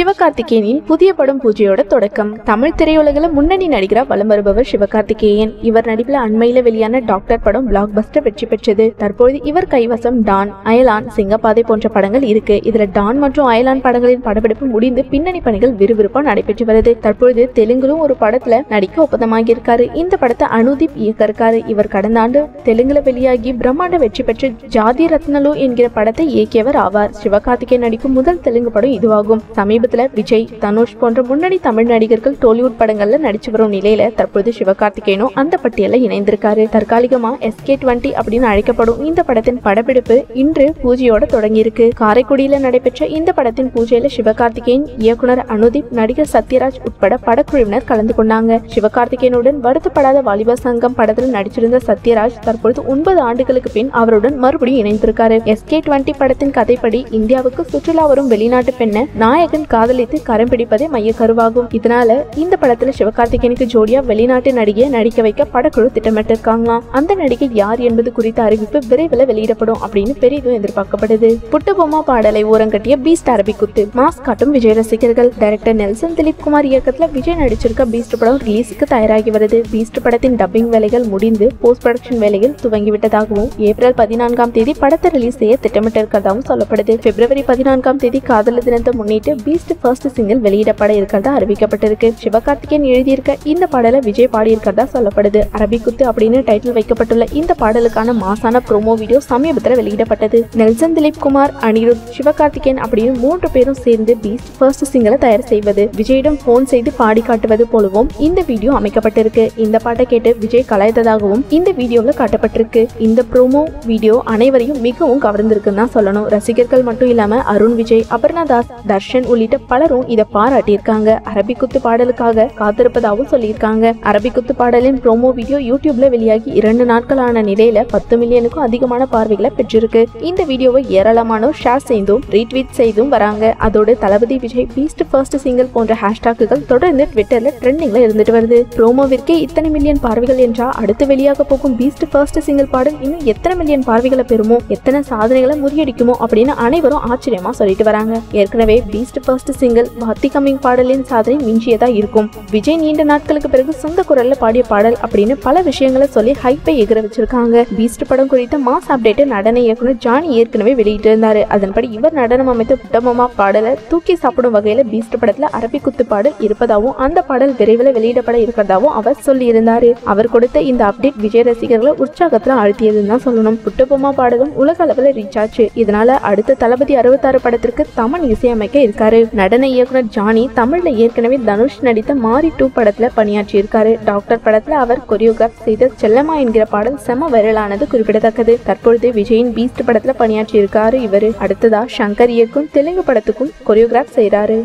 சிவகார்த்திகேயனின் புதிய படம் பூஜையோட தொடக்கம். தமிழ் திரையுலகில் முன்னணி நடிகரா வலம் வருபவர் சிவகார்த்திகேயன். இவர் நடிப்பில் அண்மையில வெளியான டாக்டர் படம் பிளாக் பஸ்டர் வெற்றி பெற்றது. தற்பொழுது இவர் கைவசம் டான் அயலான் சிங்கப்பாதை போன்ற படங்கள் இருக்கு. இதுல டான் மற்றும் அயலான் படங்களின் படப்பிடிப்பு முடிந்து பின்னணி பணிகள் விறுவிறுப்பா நடைபெற்று வருது. தற்பொழுது தெலுங்கிலும் ஒரு படத்துல நடிக்க ஒப்பந்தமாகி இருக்காரு இந்த படத்தை அனுதீப் இயக்க இருக்காரு. இவர் கடந்த ஆண்டு தெலுங்குல வெளியாகி பிரம்மாண்ட வெற்றி பெற்ற ஜாதி ரத்னலு என்கிற படத்தை இயக்கியவர் ஆவார். சிவகார்த்திகேயன் நடிக்கும் முதல் தெலுங்கு படம் இதுவாகும். சமீபத்துல விஜய் தனுஷ் போன்ற முன்னணி தமிழ் நடிகர்கள் டோலிவுட் படங்கள்ல நடிச்சு வரும் நிலையில தற்போது சிவகார்த்திகேயனும் அந்த பட்டியலில் இணைந்திருக்காரு. தற்காலிகமா எஸ்கே டுவெண்ட்டி அப்படின்னு அழைக்கப்படும் இந்த படத்தின் படப்பிடிப்பு இன்று பூஜையோட தொடங்கியிருக்கு. காரைக்குடியில நடைபெற்ற இந்த படத்தின் பூஜையில சிவகார்த்திகேயன் இயக்குனர் அனுதீப் நடிகர் சத்யராஜ் உட்பட படக்குழுவினர் கலந்து கொண்டாங்க. சிவகார்த்திகேயனுடன் வருத்தப்படாத வாலிப சங்கம் படத்தில் நடிச்சிருந்த சத்யராஜ் தற்பொழுது ஒன்பது ஆண்டுகளுக்கு பின் அவருடன் மறுபடியும் இணைந்திருக்காரு. எஸ்கே டுவெண்ட்டி படத்தின் கதைப்படி இந்தியாவுக்கு சுற்றுலா வரும் வெளிநாட்டு பெண்ணை நாயகன் காதலித்து கரம் பிடிப்பதே மைய கருவாகும் இதனால இந்த படத்துல சிவகார்த்திகேயனுக்கு ஜோடியா வெளிநாட்டு நடிகையை நடிக்க வைக்க படக்குழு திட்டமிட்டிருக்காங்க. அந்த நடிகை யார் என்பது குறித்த அறிவிப்பு விரைவில் வெளியிடப்படும் அப்படின்னு பெரிதும் எதிர்பார்க்கப்படுது. புட்டபொம்மா பாடலை ஓரங்கட்டிய பீஸ்ட் அரபி குத்து மாஸ் காட்டும் விஜய் ரசிகர்கள். டைரக்டர் நெல்சன் திலீப் குமார் இயக்கத்துல விஜய் நடிச்சிருக்க பீஸ்ட் படம் ரிலீஸுக்கு தயாராகி வருது. பீஸ்ட் படத்தின் டப்பிங் வேலைகள் முடிந்து போஸ்ட் ப்ரொடக்ஷன் வேலைகள் துவங்கிவிட்டதாகவும் ஏப்ரல் பதினான்காம் தேதி படத்தை ரிலீஸ் செய்ய திட்டமிட்டிருக்கிறதாகவும் சொல்லப்படுது. பிப்ரவரி பதினான்காம் தேதி காதலர் தினத்தை முன்னிட்டு பீஸ்ட் ஃபர்ஸ்ட் சிங்கிள் வெளியிடப்பட இருக்கிறதா அறிவிக்கப்பட்டிருக்கு. சிவகார்த்திகேயன் எழுதியிருக்க இந்த பாடலை விஜய் பாடியிருக்கிறதா சொல்லப்படுது. அரபிக்குத்து அப்படின்னு டைட்டில் வைக்கப்பட்டுள்ள இந்த பாடலுக்கான மாசான ப்ரோமோ வீடியோ சமீபத்தில் வெளியிடப்பட்டது. நெல்சன் திலீப் குமார் அனிருத் சிவகார்த்திகேயன் அப்படின்னு மூன்று பேரும் சேர்ந்து பீஸ்ட் ஃபர்ஸ்ட் சிங்கிளை தயார் செய்வது. விஜயிடம் போன் செய்து பாடி காட்டுவது போலவும் இந்த வீடியோ அமைக்கப்பட்டிருக்கு. இந்த பாட்டை கேட்டு விஜய் கலாய்த்ததாகவும் இந்த வீடியோவில் காட்டப்பட்டிருக்கு. இந்த ப்ரோமோ வீடியோ அனைவரையும் மிகவும் கவர்ந்திருக்குன்னு தான் சொல்லணும். ரசிகர்கள் மட்டும் இல்லாம அருண் விஜய் அபர்ணா தாஸ் தர்ஷன் உள்ளிட்ட பலரும் இதை பாராட்டியிருக்காங்க. அரபிக்குத்து பாடலுக்காக காத்திருப்பதாகவும் சொல்லியிருக்காங்க. அரபிக்குத்து பாடலின் ப்ரோமோ வீடியோ யூடியூப்ல வெளியாகி இரண்டு நாட்களான நிலையில பத்து மில்லியனுக்கும் அதிகமான பார்வைகளை பெற்றிருக்கு. இந்த வீடியோவை ஏராளமானோர் ஷேர் செய்தும் ரீட்வீட் செய்தும் வராங்க. அதோடு Thalapathy Vijay Beast first single போன்ற ஹேஷ்டாக்குகள் தொடர்ந்து ட்விட்டர்ல ட்ரெண்டிங்ல இருந்துட்டு வருது. ப்ரோமோவிற்கே இத்தனை மில்லியன் பார்வைகள் என்றா அடுத்து வெளியாக போகும் பீஸ்ட் ஃபர்ஸ்ட் சிங்கிள் பாடல் இன்னும் எத்தனை மில்லியன் பார்வைகளை பெறுமோ? எத்தனை சாதனைகளை முறியடிக்குமோ? அப்படின்னு அனைவரும் ஆச்சரியமா சொல்லிட்டு வராங்க. ஏற்கனவே பீஸ்ட் ஃபர்ஸ்ட் சிங்கிள் பக்தி கம்மிங் பாடலின் சாதனை மிஞ்சியதா இருக்கும். விஜய் நீண்ட நாட்களுக்கு பிறகு சொந்த குரல்ல பாடிய பாடல் அப்படின்னு பல விஷயங்களை சொல்லி ஹைப்பை எகிர வச்சிருக்காங்க. பீஸ்ட் படம் குறித்த மாஸ் அப்டேட் நடன இயக்குனர் ஜானி ஏற்கனவே வெளியிட்டு இருந்தாரு அதன்படி இவர் நடனம் அமைத்த புட்டமமா பாடலை தூக்கி சாப்பிடும் வகையில பீஸ்ட் படத்துல அரபி குத்து பாடல் இருப்பதாகவும் அந்த பாடல் விரைவில் வெளியிடப்பட இருக்கிறதாவும் அவர் சொல்லி இருந்தாரு அவர் கொடுத்த இந்த அப்டேட் விஜய் ரசிகர்களை உற்சாகத்துல அழுத்தியதுன்னு தான் சொல்லணும். புட்டபொம்மா பாடலும் உலக அளவில் ரீச் ஆச்சு. இதனால அடுத்த தளபதி அறுபத்தாறு படத்திற்கு தமன் இசையமைக்க இருக்காரு. நடன இயக்குனர் ஜானி தமிழில் ஏற்கனவே தனுஷ் நடித்த மாரி டூ படத்தில் பணியாற்றியிருக்காரு. டாக்டர் படத்தில் அவர் கொரியோகிராஃப் செய்த செல்லம்மா என்கிற பாடல் செம வைரலானது குறிப்பிடத்தக்கது. தற்பொழுது விஜயின் பீஸ்ட் படத்தில் பணியாற்றியிருக்காரு இவர். இவரு அடுத்ததா சங்கர் இயக்கும் தெலுங்கு படத்துக்கும் கொரியோகிராஃப் செய்கிறாரு